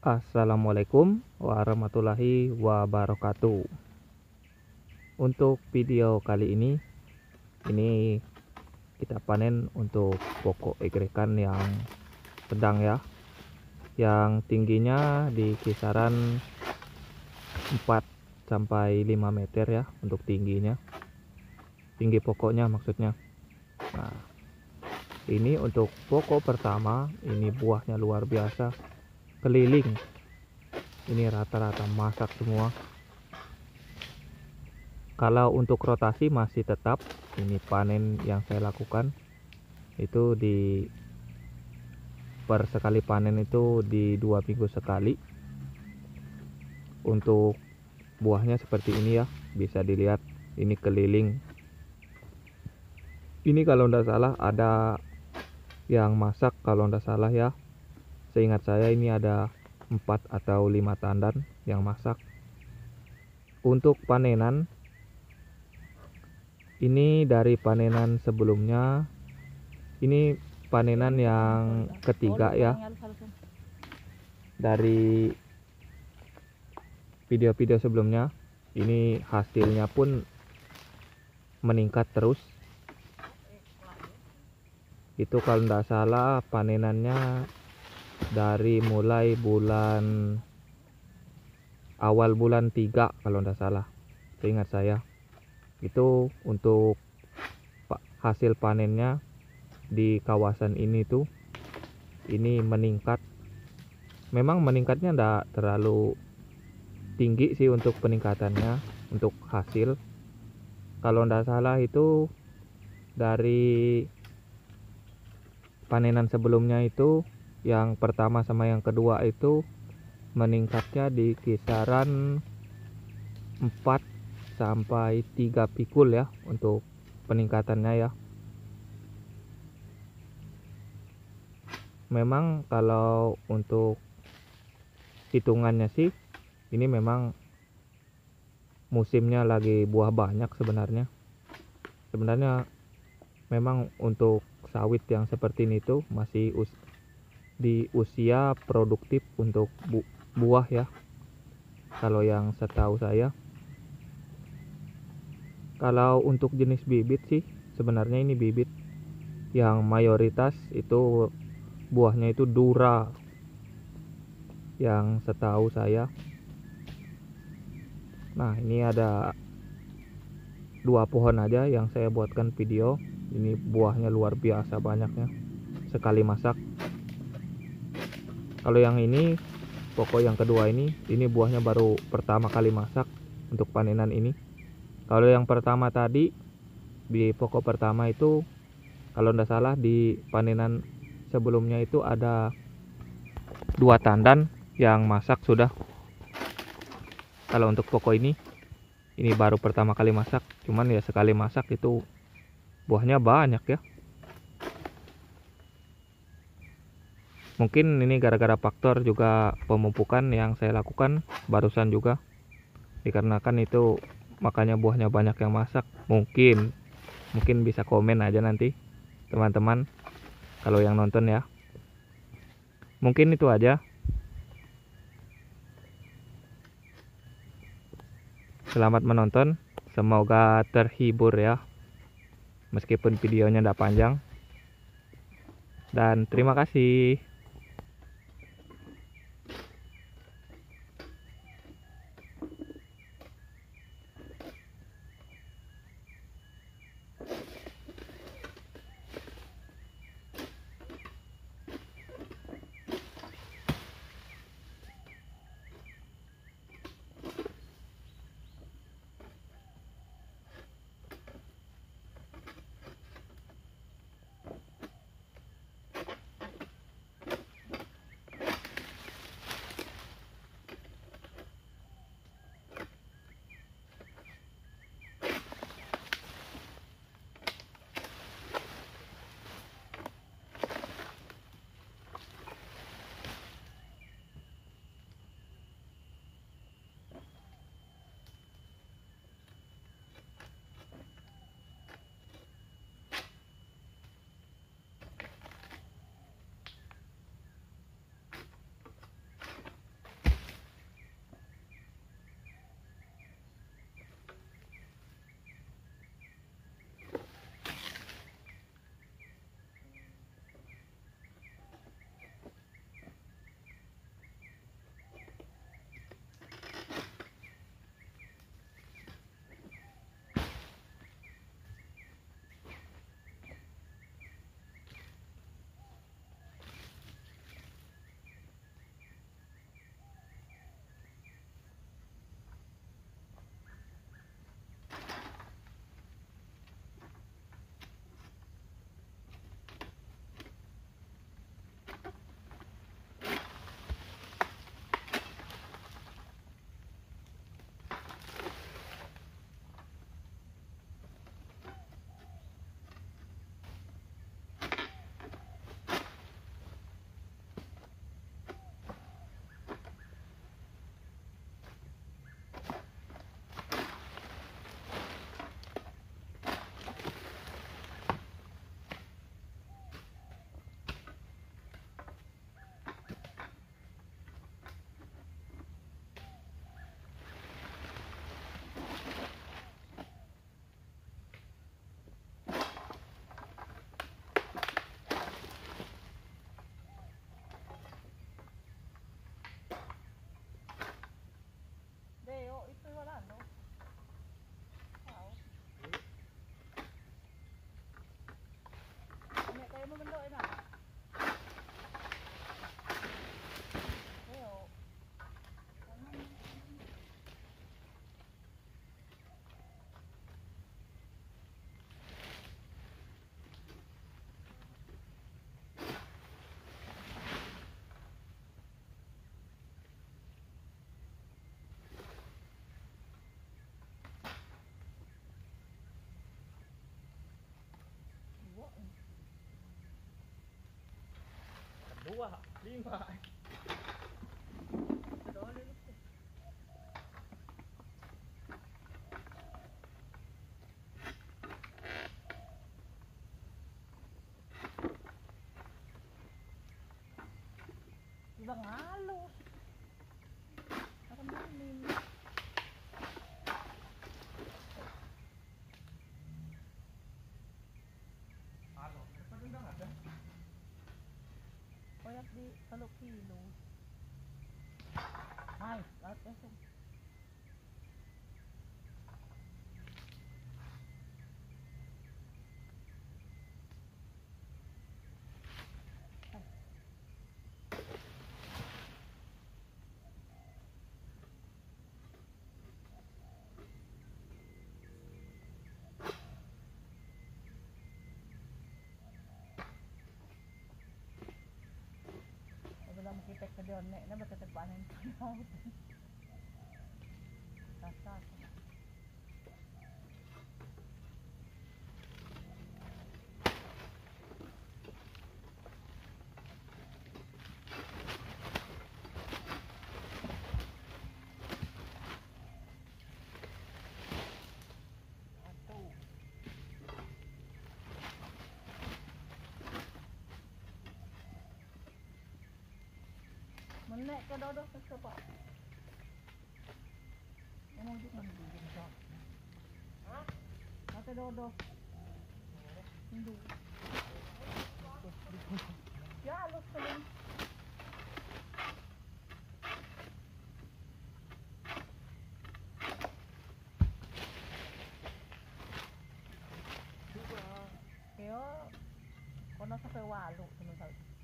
Assalamualaikum warahmatullahi wabarakatuh. Untuk video kali ini Ini kita panen untuk pokok egrekan yang sedang ya. Yang tingginya di kisaran 4 sampai 5 meter ya untuk tingginya. Tinggi pokoknya maksudnya. Nah ini untuk pokok pertama ini buahnya luar biasa keliling. Ini rata-rata masak semua. Kalau untuk rotasi masih tetap ini panen yang saya lakukan. Itu di per sekali panen itu di dua minggu sekali. Untuk buahnya seperti ini ya bisa dilihat ini keliling. Ini kalau tidak salah ada yang masak kalau tidak salah ya seingat saya ini ada 4 atau 5 tandan yang masak. Untuk panenan ini dari panenan sebelumnya. Ini panenan yang ketiga ya. Dari video-video sebelumnya ini hasilnya pun meningkat terus. Itu kalau tidak salah panenannya dari mulai bulan awal bulan 3 kalau tidak salah. Seingat saya. Itu untuk hasil panennya di kawasan ini tuh ini meningkat. Memang meningkatnya tidak terlalu tinggi sih untuk peningkatannya untuk hasil. Kalau tidak salah itu dari panenan sebelumnya itu yang pertama sama yang kedua itu meningkatnya di kisaran 4 sampai 3 pikul ya untuk peningkatannya ya. Memang kalau untuk hitungannya sih ini memang musimnya lagi buah banyak sebenarnya. Sebenarnya memang untuk sawit yang seperti ini tuh masih us di usia produktif untuk bu buah ya. Kalau yang setahu saya. Kalau untuk jenis bibit sih sebenarnya ini bibit yang mayoritas itu buahnya itu dura. Yang setahu saya. Nah ini ada dua pohon aja yang saya buatkan video. Ini buahnya luar biasa banyaknya. Sekali masak kalau yang ini pokok yang kedua ini ini buahnya baru pertama kali masak untuk panenan ini. Kalau yang pertama tadi di pokok pertama itu kalau tidak salah di panenan sebelumnya itu ada dua tandan yang masak sudah. Kalau untuk pokok ini ini baru pertama kali masak. Cuman ya sekali masak itu buahnya banyak ya mungkin ini gara-gara faktor juga pemupukan yang saya lakukan barusan juga. Dikarenakan itu makanya buahnya banyak yang masak. Mungkin mungkin bisa komen aja nanti teman-teman kalau yang nonton ya. Mungkin itu aja. Selamat menonton. Semoga terhibur ya meskipun videonya tidak panjang. Dan terima kasih điên hoài vâng á luôn di kalau kilo. Ay, lahat kasi. nakita sa Leon, na ba't tatagpaanan ko na Menek ke dodo ke sepak. Emang tu kan di jumpa. Ha? Kata dodo. Hindu. Ya, lu seling. Kau nak sampai walu, teman-teman.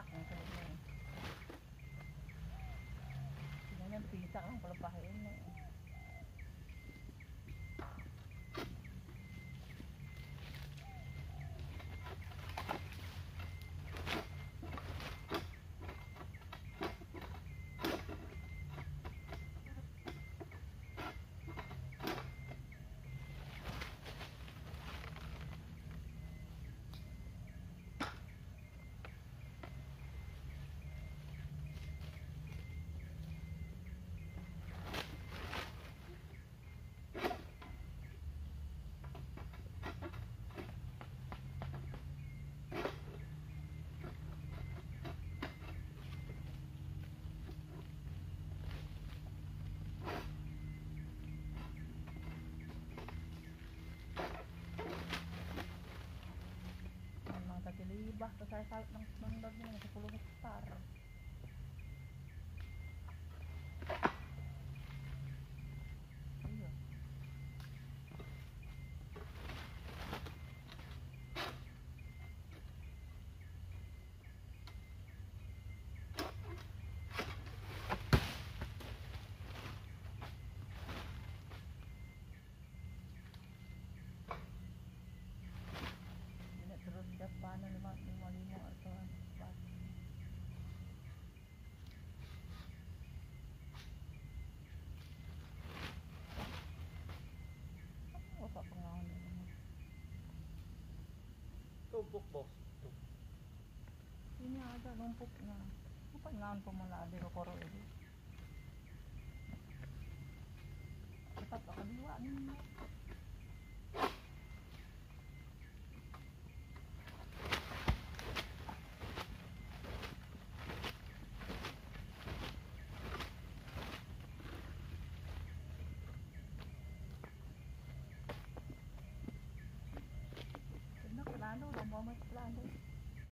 akin. Ganyan, pita ang palapahin na eh. Takilibah, sa sa ng mandad nila sa 10 hektar. tumpok boss. Ini ada tumpok na. Upan na ang pumala di ko koro ito. Eh. Dapat ako diwa niya. Ano much blinding.